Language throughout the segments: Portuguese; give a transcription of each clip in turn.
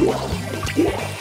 Yeah.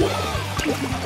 やった!